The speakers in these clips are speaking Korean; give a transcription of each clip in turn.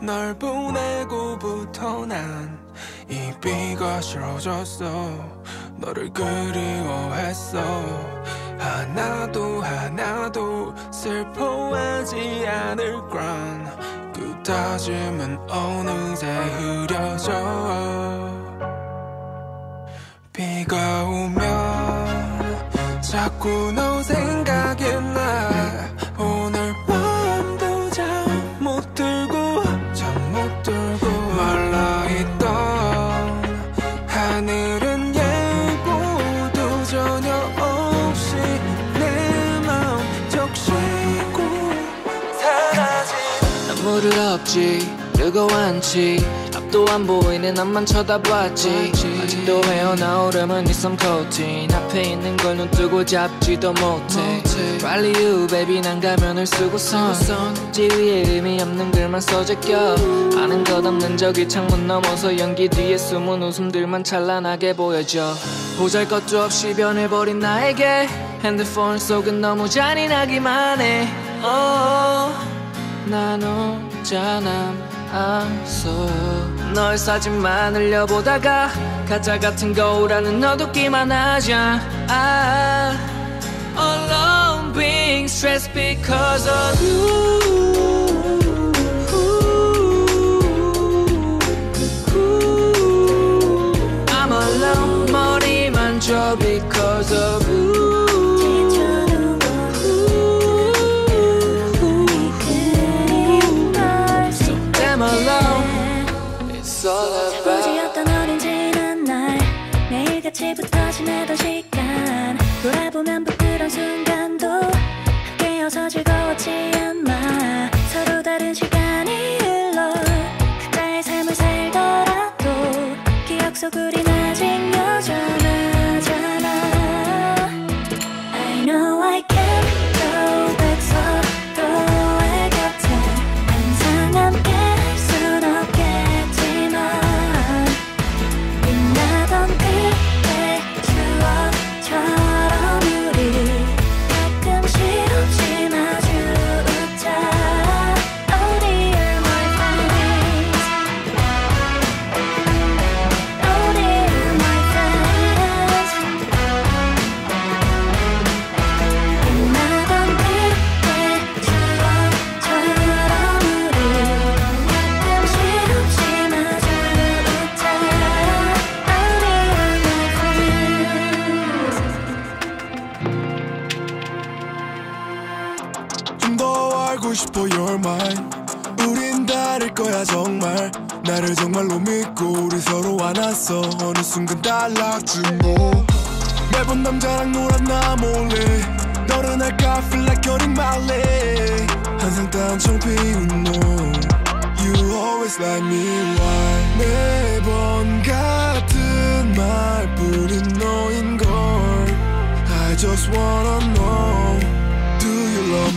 널 보내고부터 난 이 비가 싫어졌어. 너를 그리워했어. 하나도 하나도 슬퍼하지 않을 건 다짐은 어느새 흐려져. 비가 오면 자꾸 너 생각 없지 뜨거워한지 앞도 안 보이는 앞만 쳐다봤지. 아직도 헤어나오려면 이썸 코팅 앞에 있는 걸 눈 뜨고 잡지도 못해. 빨리 you baby 난 가면을 쓰고선 지 위에 의미 없는 글만 써제껴. 아는 것 없는 저기 창문 넘어서 연기 뒤에 숨은 웃음들만 찬란하게 보여져 보잘것도 없이 변해버린 나에게 핸드폰 속은 너무 잔인하기만 해. Oh. 난 혼자 남았어. 널 사진만 흘려보다가 가짜 같은 거울하는 너도 끼만 하자. 아, Alone being stressed because of you 우리 서로 안았어 어느 순간 달랐지 뭐 매번 남자랑 놀았나 몰래 너는 할까 feel like you're in my leg 항상 딴청 피운 너 You always like me why 매번 같은 말뿐인 너인걸 I just wanna know Do you love me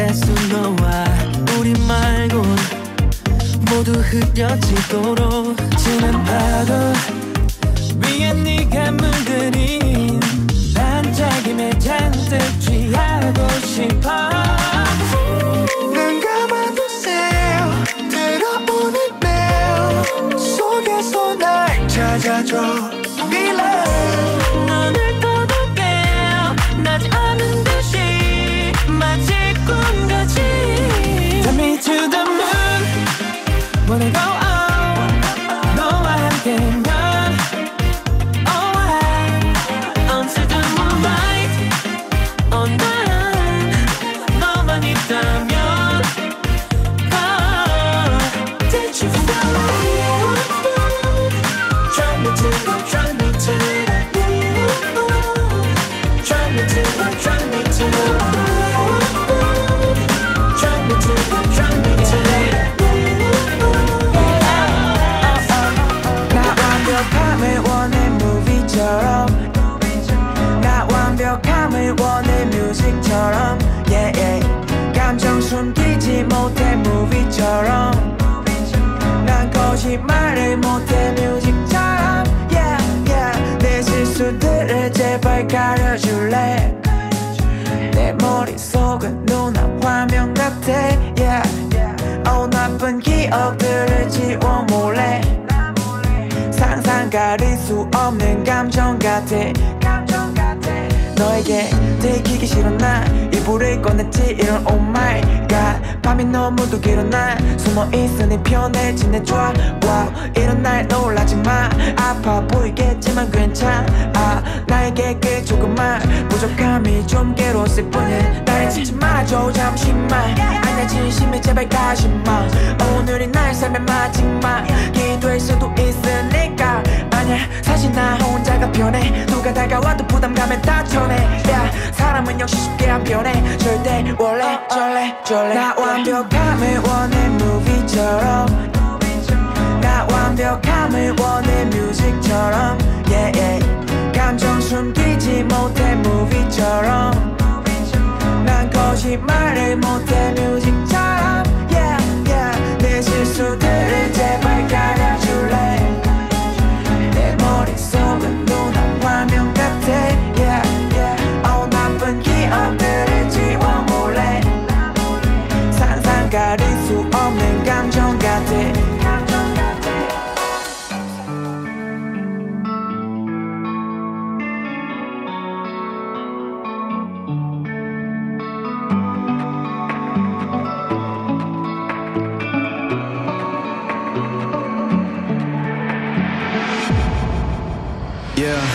밤하늘의 수너와 우리 말곤 모두 흐려지도록 지는 파도 위에 네가 물들인 반짝임에 잔뜩 취하고 싶어. 눈 감아두세요. 들어오는 매일 속에서 날 찾아줘. Be love 없는 감정 같아. 너에게 들키기 싫어 나 이불을 꺼냈지 이런 oh my god. 밤이 너무도 길어 난 숨어 있으니 편해지네 좋아 wow 이런 날 놀라지 마. 아파 보이겠지만 괜찮아. 나에게 그 조금만 부족함이 좀 괴로웠을 뿐인 나를 치지 마줘 잠시만. 아니야 진심이 제발 가지마 오늘이 날 삶의 마지막. 기도일 수도 있으니까. 아니야 사실 나 혼자 가 편해. 누가 다가와도 부담감에 다 쳐내. 야 사람은 역시 쉽게 안 변해. 절대 원래 절래 절래. 나 완벽함을 원해 무비처럼. 나 완벽함을 원해 뮤직처럼. Yeah, yeah. 감정 숨기지 못해 무비처럼. 난 거짓말을 못해 뮤직처럼 Yeah.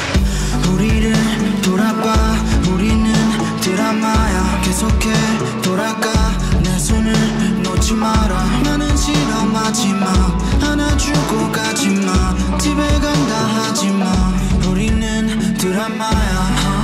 우리를 돌아봐. 우리는 드라마야. 계속해 돌아가. 내 손을 놓지 마라. 나는 실험하지 마. 안아주고 가지 마. 집에 간다 하지 마. 우리는 드라마야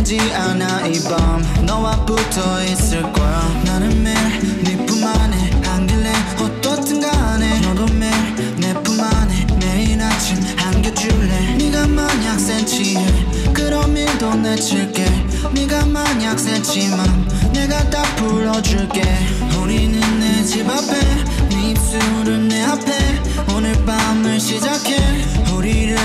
끝내지 않아 이 밤. 너와 붙어 있을 거야. 나는 매일 네 품 안에 안길래 어떻든 간에. 너도 매일 내 품 안에 매일 아침 안겨줄래? 네가 만약 센치해 그럼 일도 내칠게. 네가 만약 세지만 내가 다 풀어줄게. 우리는 내 집 앞에 네 입술은 내 앞에. 오늘 밤을 시작해. 우리를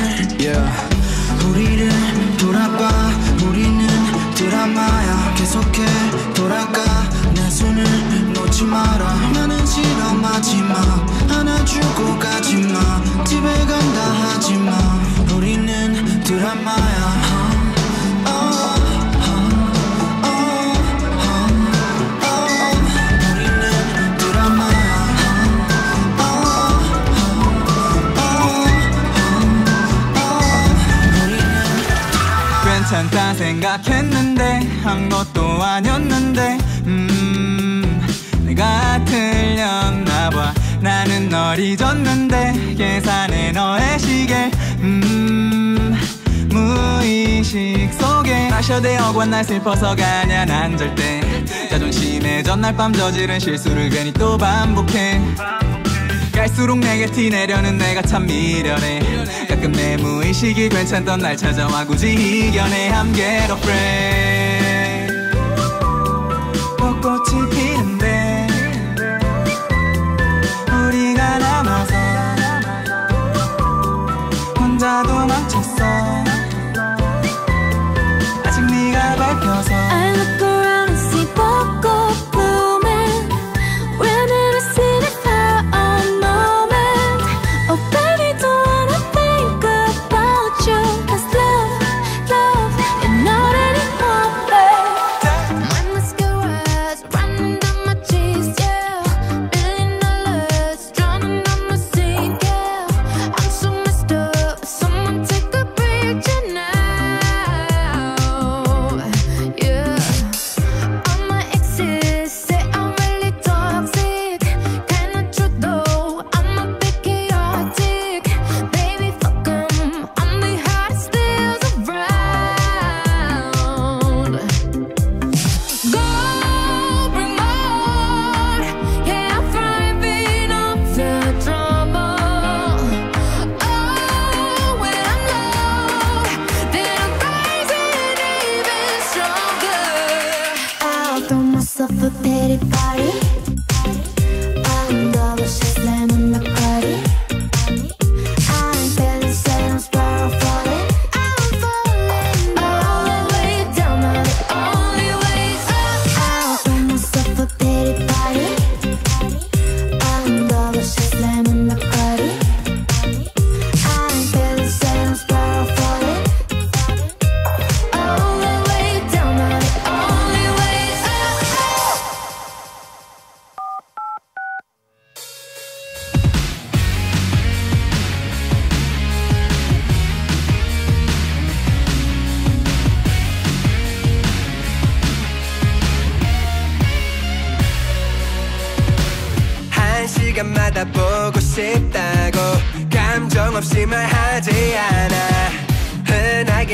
괜찮다 생각했는데 한 것도 아니었는데 음 내가 틀렸나 봐. 나는 널 잊었는데 계산해 너의 시계 음 무의식 속에. 마셔대어관 날 슬퍼서가 아냐 난 절대. 자존심에 전날 밤 저지른 실수를 괜히 또 반복해 갈수록 내게 티내려는 내가 참 미련해. 가끔 내 무의식이 괜찮던 날 찾아와 굳이 이겨내. I'm get friend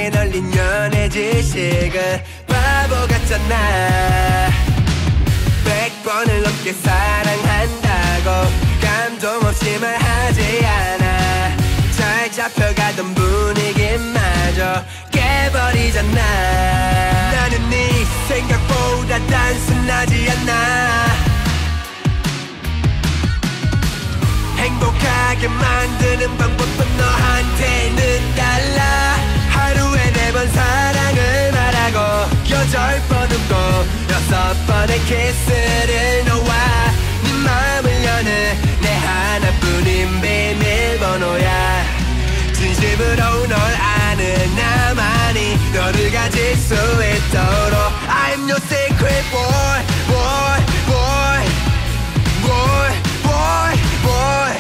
흔하게 널린 연애 지식은 바보 같잖아. 백 번을 넘게 사랑한다고 감동 없이 말하지 않아. 잘 잡혀가던 분위기마저 깨버리잖아. 나는 네 생각보다 단순하지 않아. 행복하게 만드는 방법도 너한테는 달라 여덟 번 웃고 여섯 번의 키스를 놓아 네 마음을 여는 내 하나뿐인 비밀번호야. 진심으로 널 아는 나만이 너를 가질 수 있도록 I'm your secret boy boy boy boy boy boy.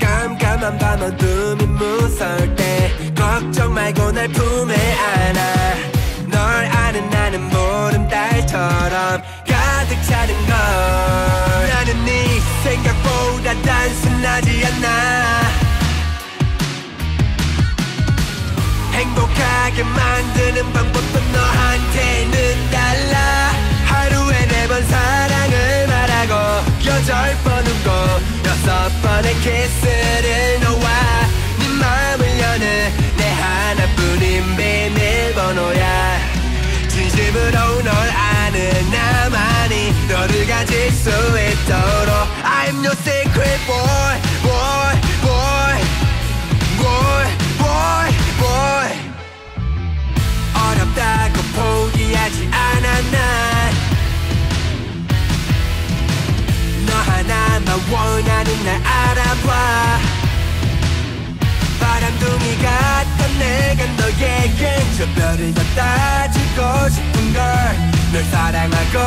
깜깜한 밤 어둠이 무서울 때 걱정 말고 날 품에 안아 나는 보름달처럼 가득 차는 걸. 나는 네 생각보다 단순하지 않아. 행복하게 만드는 방법도 너한테는 달라. 하루에 네 번 사랑을 말하고 여덟 번 웃고 여섯 번의 키스를 놓아 네 마음을 여는 내 하나뿐인 비밀번호야 진심으로 널 아는 나만이 너를 가질 수 있도록. I'm your secret boy boy boy boy boy boy. 어렵다고 포기하지 않아 난너 하나만 원하는 날 알아봐 바람둥이 같던 내가 너에게 저 별을 갖다 주고 싶은 걸널 사랑하고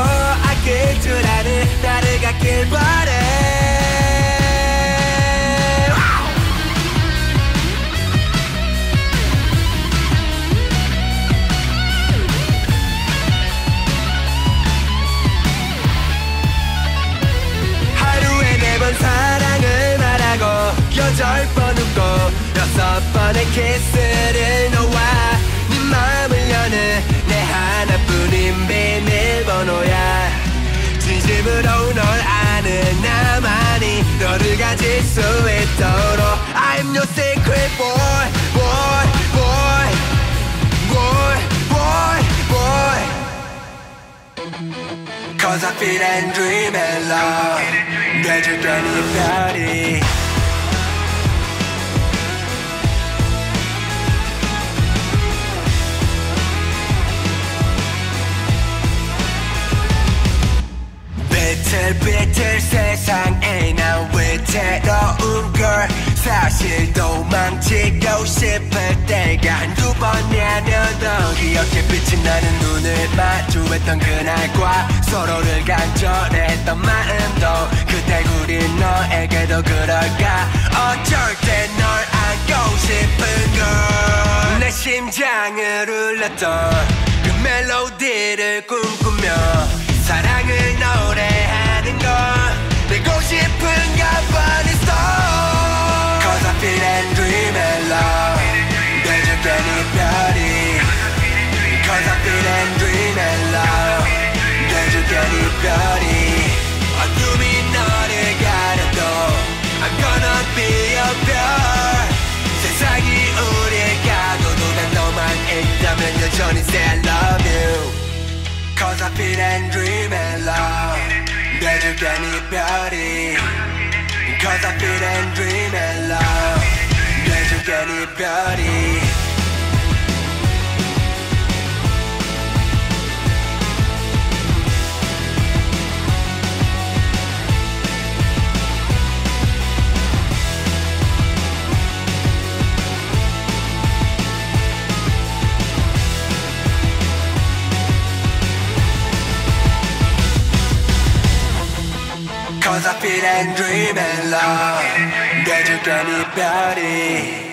아낄 줄 아는 나를 갖길 바래 키스를 놓아 네 마음을 여는 내 하나뿐인 비밀번호야 진심으로 널 아는 나만이 너를 가질 수 있도록 I'm your secret boy boy boy boy boy boy Cause I feel and dream and love 내줄게 네 별이 비틀비틀 세상에 난 위태로운 걸 사실 도망치고 싶을 때가 한두 번이라도 기억해 빛이 나는 눈을 마주했던 그날과 서로를 간절했던 마음도 그때 우린 너에게도 그럴까? 어쩔 때 널 안고 싶은 걸 내 심장을 울렸던 그 멜로디를 꿈꾸며 사랑을 노래 하는 건 되고 싶은 가만히 있어 Cause I feel and dream and love 내줄게 네 별이 Cause I feel and dream and love 내줄게 네 별이 어둠이 너를 가려도 I'm gonna be a 별 세상이 우릴 가둬도 난 너만 있다면 여전히 say I love you Cause I feel and dream and love 내줄게 네 별이 Cause I feel and dream and love 내줄게 네 별이 Cause I feel and dream and love 내줄게 네 별이